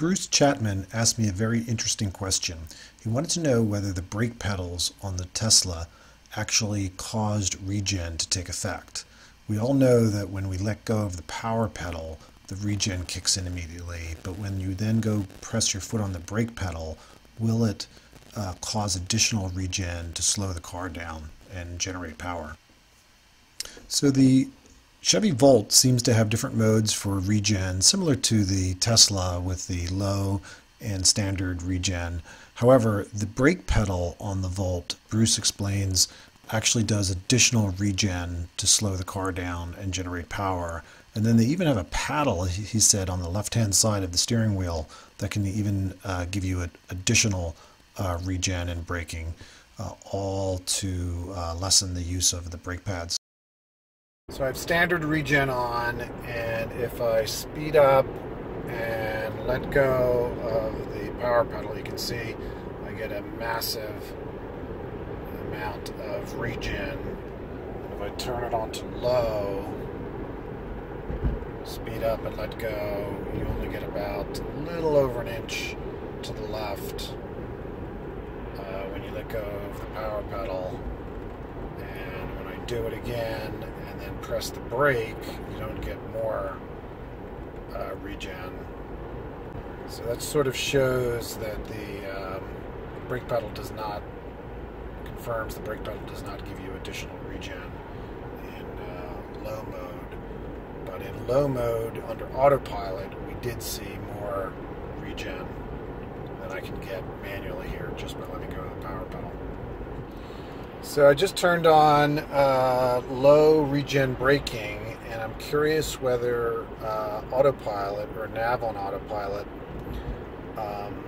Bruce Chapman asked me a very interesting question. He wanted to know whether the brake pedals on the Tesla actually caused regen to take effect. We all know that when we let go of the power pedal, the regen kicks in immediately, but when you then go press your foot on the brake pedal, will it uh, cause additional regen to slow the car down and generate power? So the Chevy Volt seems to have different modes for regen, similar to the Tesla with the low and standard regen. However, the brake pedal on the Volt, Bruce explains, actually does additional regen to slow the car down and generate power. And then they even have a paddle, he said, on the left-hand side of the steering wheel that can even uh, give you additional uh, regen and braking, uh, all to uh, lessen the use of the brake pads. So I have standard regen on, and if I speed up and let go of the power pedal, you can see I get a massive amount of regen. And if I turn it on to low, speed up and let go, you only get about a little over an inch to the left uh, when you let go of the power pedal. And do it again, and then press the brake, you don't get more uh, regen. So that sort of shows that the um, brake pedal does not, confirms the brake pedal does not give you additional regen in uh, low mode. But in low mode, under autopilot, we did see more regen than I can get manually here just by letting go of the power pedal. So I just turned on uh, low regen braking, and I'm curious whether uh, autopilot or nav on autopilot um,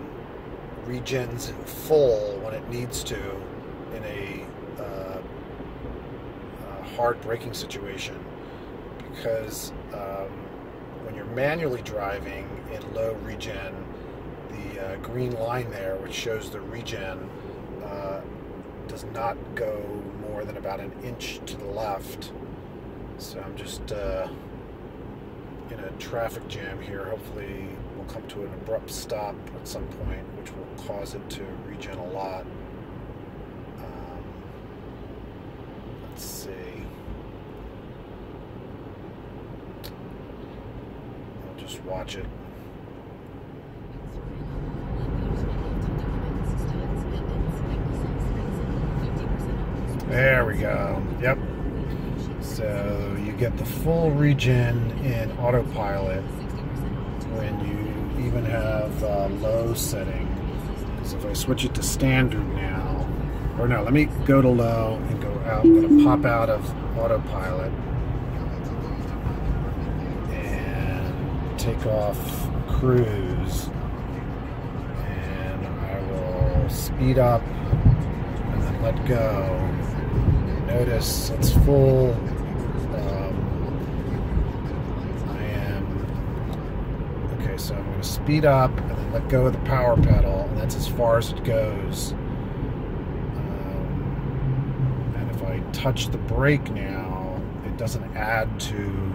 regens in full when it needs to in a, uh, a hard braking situation. Because um, when you're manually driving in low regen, the uh, green line there, which shows the regen, uh, does not go more than about an inch to the left. So I'm just uh, in a traffic jam here. Hopefully we'll come to an abrupt stop at some point, which will cause it to regen a lot. Um, let's see. I'll just watch it. There we go. Yep. So you get the full regen in autopilot when you even have uh, low setting. So if I switch it to standard now, or no, let me go to low and go out. I'm going to pop out of autopilot and take off cruise. And I will speed up and then let go notice it's full. Um, I am okay, so I'm going to speed up and then let go of the power pedal, and that's as far as it goes. Um, and if I touch the brake now, it doesn't add to.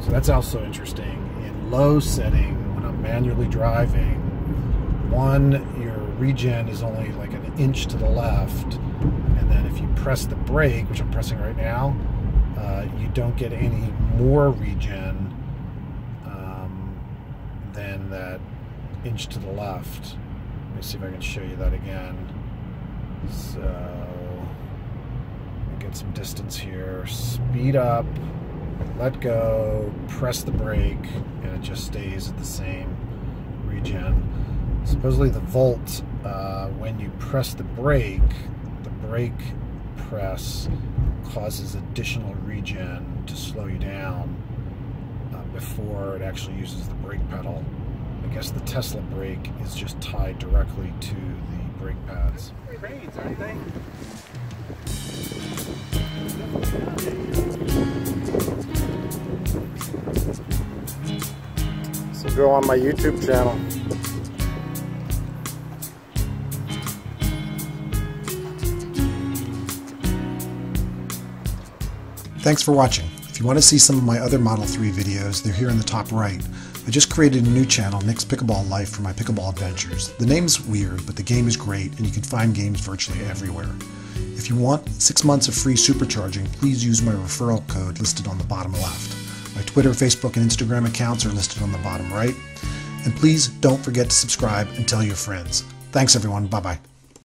So that's also interesting. In low setting, when I'm manually driving, one, your regen is only like an inch to the left press the brake, which I'm pressing right now, uh, you don't get any more regen um, than that inch to the left. Let me see if I can show you that again. So, get some distance here. Speed up, let go, press the brake, and it just stays at the same regen. Supposedly the volt, uh, when you press the brake, the brake press causes additional regen to slow you down uh, before it actually uses the brake pedal. I guess the Tesla brake is just tied directly to the brake pads. So go on my YouTube channel. Thanks for watching. If you want to see some of my other Model 3 videos, they're here in the top right. I just created a new channel, Nick's Pickleball Life, for my pickleball adventures. The name's weird, but the game is great, and you can find games virtually everywhere. If you want six months of free supercharging, please use my referral code listed on the bottom left. My Twitter, Facebook, and Instagram accounts are listed on the bottom right. And please don't forget to subscribe and tell your friends. Thanks, everyone. Bye bye.